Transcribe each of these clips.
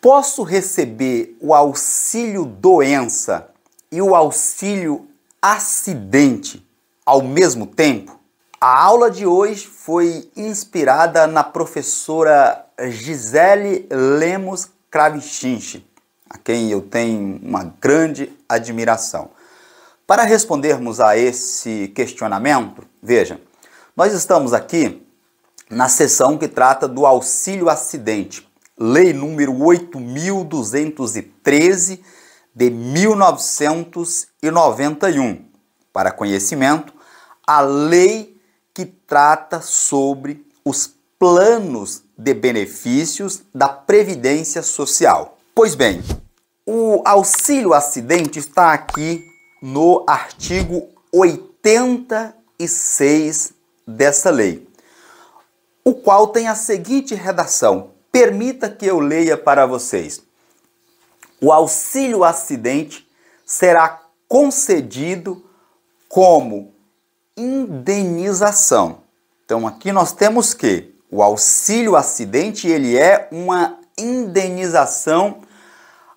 Posso receber o auxílio doença e o auxílio acidente ao mesmo tempo? A aula de hoje foi inspirada na professora Gisele Lemos Kravichinchi, a quem eu tenho uma grande admiração. Para respondermos a esse questionamento, veja, nós estamos aqui na sessão que trata do auxílio acidente, lei número 8213 de 1991. Para conhecimento, a lei que trata sobre os planos de benefícios da previdência social. Pois bem, o auxílio acidente está aqui no artigo 86 dessa lei, o qual tem a seguinte redação: permita que eu leia para vocês. O auxílio acidente será concedido como indenização. Então aqui nós temos que o auxílio acidente ele é uma indenização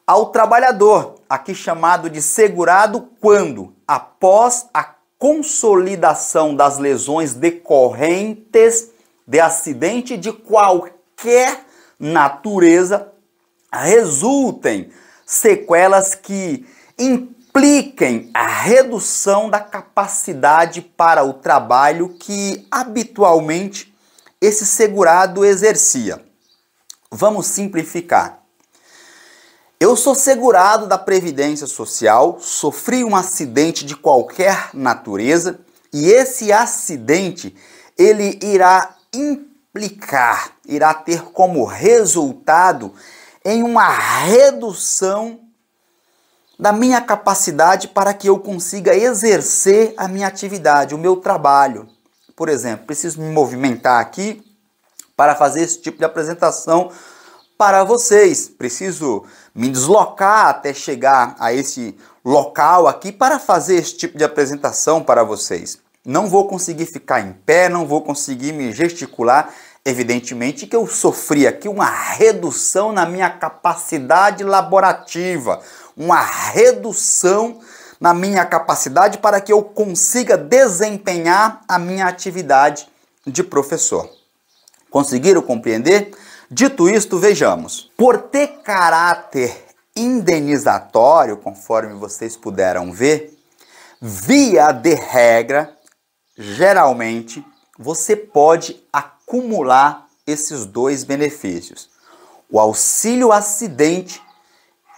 ao trabalhador, aqui chamado de segurado quando após a consolidação das lesões decorrentes de acidente de qualquer natureza resultem sequelas que impliquem a redução da capacidade para o trabalho que habitualmente esse segurado exercia. Vamos simplificar. Eu sou segurado da Previdência Social, sofri um acidente de qualquer natureza e esse acidente ele irá implicar, irá ter como resultado em uma redução da minha capacidade para que eu consiga exercer a minha atividade, o meu trabalho. Por exemplo, preciso me movimentar aqui para fazer esse tipo de apresentação para vocês. Preciso me deslocar até chegar a esse local aqui para fazer esse tipo de apresentação para vocês. Não vou conseguir ficar em pé, não vou conseguir me gesticular. Evidentemente que eu sofri aqui uma redução na minha capacidade laborativa, uma redução na minha capacidade para que eu consiga desempenhar a minha atividade de professor. Conseguiram compreender? Dito isto, vejamos. Por ter caráter indenizatório, conforme vocês puderam ver, via de regra, geralmente você pode acumular esses dois benefícios: o auxílio acidente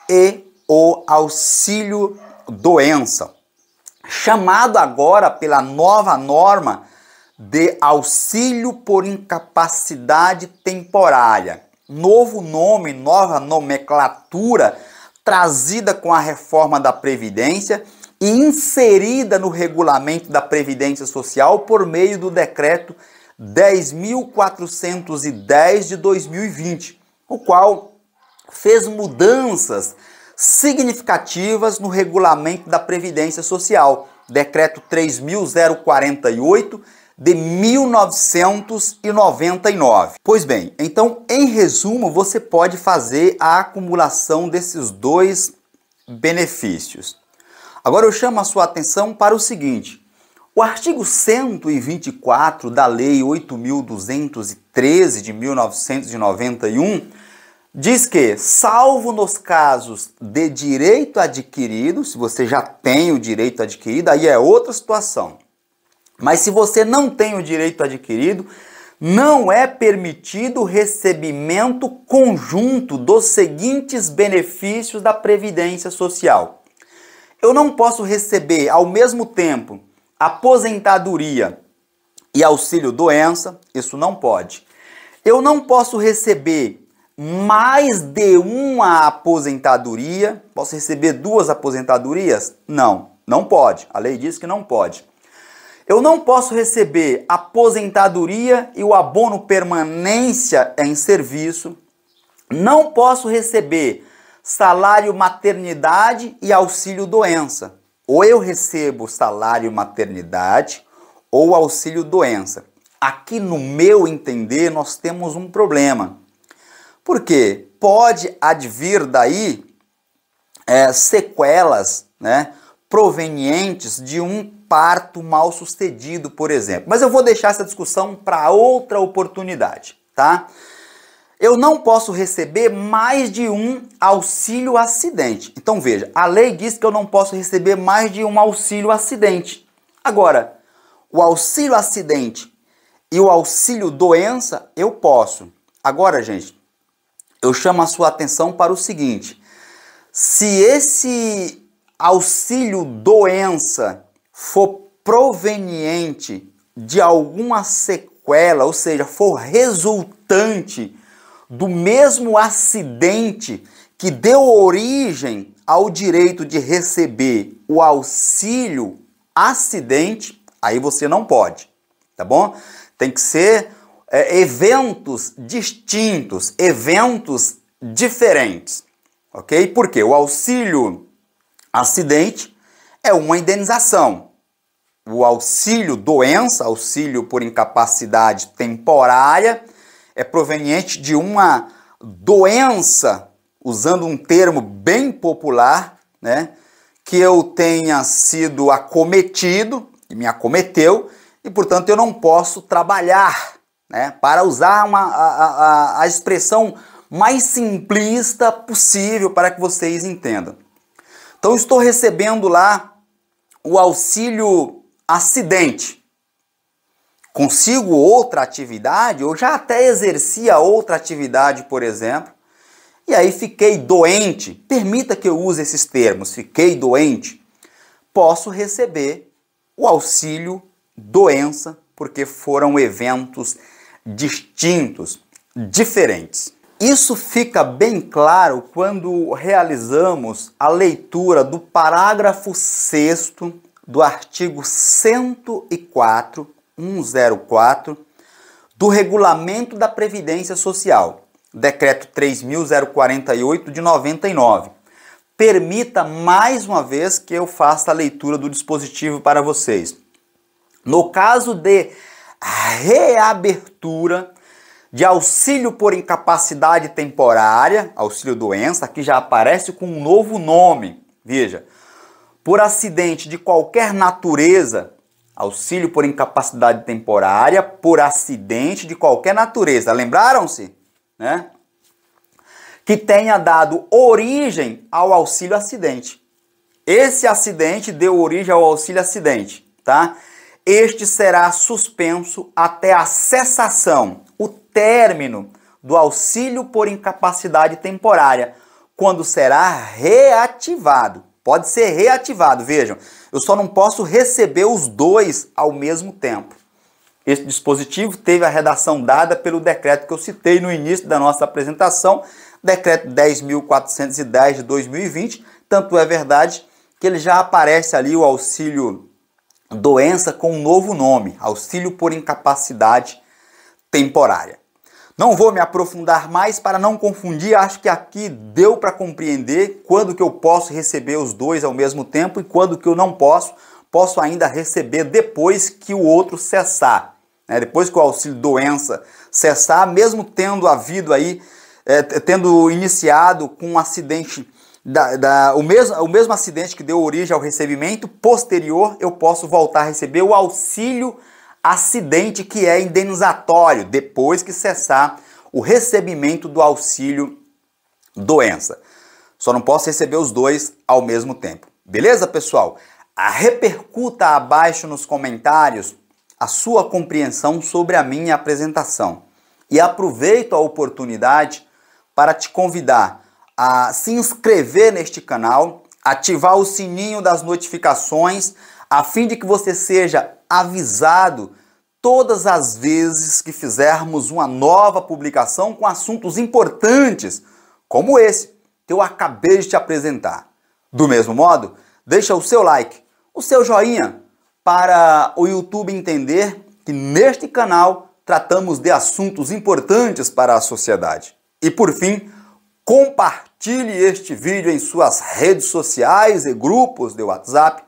e o auxílio doença, chamado agora pela nova norma de auxílio por incapacidade temporária. Novo nome, nova nomenclatura trazida com a reforma da Previdência e inserida no regulamento da Previdência Social por meio do decreto 10.410 de 2020, o qual fez mudanças significativas no regulamento da Previdência Social, decreto 3048 de 1999. Pois bem, então, em resumo, você pode fazer a acumulação desses dois benefícios. Agora eu chamo a sua atenção para o seguinte: o artigo 124 da Lei 8.213 de 1991 diz que, salvo nos casos de direito adquirido, se você já tem o direito adquirido, aí é outra situação. Mas se você não tem o direito adquirido, não é permitido o recebimento conjunto dos seguintes benefícios da Previdência Social. Eu não posso receber ao mesmo tempo aposentadoria e auxílio doença, isso não pode. Eu não posso receber mais de uma aposentadoria, posso receber duas aposentadorias? Não, não pode. A lei diz que não pode. Eu não posso receber aposentadoria e o abono permanência em serviço. Não posso receber salário maternidade e auxílio doença. Ou eu recebo salário maternidade ou auxílio doença. Aqui no meu entender nós temos um problema. Por quê? pode advir daí é, sequelas, né, provenientes de um parto mal sucedido, por exemplo. Mas eu vou deixar essa discussão para outra oportunidade, tá? Eu não posso receber mais de um auxílio acidente. Então veja, a lei diz que eu não posso receber mais de um auxílio acidente. Agora, o auxílio acidente e o auxílio doença eu posso. Agora, gente, eu chamo a sua atenção para o seguinte: se esse auxílio doença for proveniente de alguma sequela, ou seja, for resultante do mesmo acidente que deu origem ao direito de receber o auxílio acidente, aí você não pode, tá bom? Tem que ser é, eventos distintos, eventos diferentes, ok? Porque o auxílio acidente é uma indenização. O auxílio doença, auxílio por incapacidade temporária, é proveniente de uma doença, usando um termo bem popular, né? Que eu tenha sido acometido, e me acometeu, e portanto eu não posso trabalhar né? para usar uma, a, a, a expressão mais simplista possível para que vocês entendam. Então, estou recebendo lá o auxílio acidente. Consigo outra atividade, ou já até exercia outra atividade, por exemplo, e aí fiquei doente. Permita que eu use esses termos, fiquei doente. Posso receber o auxílio doença, porque foram eventos distintos, diferentes. Isso fica bem claro quando realizamos a leitura do parágrafo 6 do artigo 104, 104 do Regulamento da Previdência Social, decreto 3048 de 99. Permita mais uma vez que eu faça a leitura do dispositivo para vocês. No caso de reabertura de auxílio por incapacidade temporária, auxílio doença, aqui já aparece com um novo nome. Veja, por acidente de qualquer natureza, auxílio por incapacidade temporária, por acidente de qualquer natureza. Lembraram-se? Né? Que tenha dado origem ao auxílio acidente. Esse acidente deu origem ao auxílio acidente, tá? este será suspenso até a cessação, o término do auxílio por incapacidade temporária, quando será reativado. Pode ser reativado, vejam, eu só não posso receber os dois ao mesmo tempo. Este dispositivo teve a redação dada pelo decreto que eu citei no início da nossa apresentação, decreto 10.410 de 2020. Tanto é verdade que ele já aparece ali o auxílio doença com um novo nome, auxílio por incapacidade temporária. Não vou me aprofundar mais para não confundir, acho que aqui deu para compreender quando que eu posso receber os dois ao mesmo tempo e quando que eu não posso, posso ainda receber depois que o outro cessar. Né? Depois que o auxílio doença cessar, mesmo tendo havido aí, é, tendo iniciado com um acidente da, da, o, mesmo, o mesmo acidente que deu origem ao recebimento, posterior eu posso voltar a receber o auxílio acidente que é indenizatório depois que cessar o recebimento do auxílio doença. Só não posso receber os dois ao mesmo tempo. Beleza, pessoal? A repercuta abaixo nos comentários a sua compreensão sobre a minha apresentação. E aproveito a oportunidade para te convidar a se inscrever neste canal, ativar o sininho das notificações, a fim de que você seja avisado todas as vezes que fizermos uma nova publicação com assuntos importantes, como esse que eu acabei de te apresentar. Do mesmo modo, deixa o seu like, o seu joinha, para o YouTube entender que neste canal tratamos de assuntos importantes para a sociedade. E por fim, Compartilhe este vídeo em suas redes sociais e grupos de WhatsApp,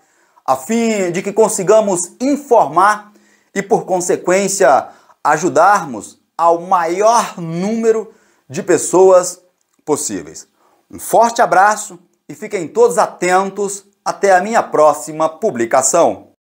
a fim de que consigamos informar e, por consequência, ajudarmos ao maior número de pessoas possíveis. Um forte abraço e fiquem todos atentos até a minha próxima publicação.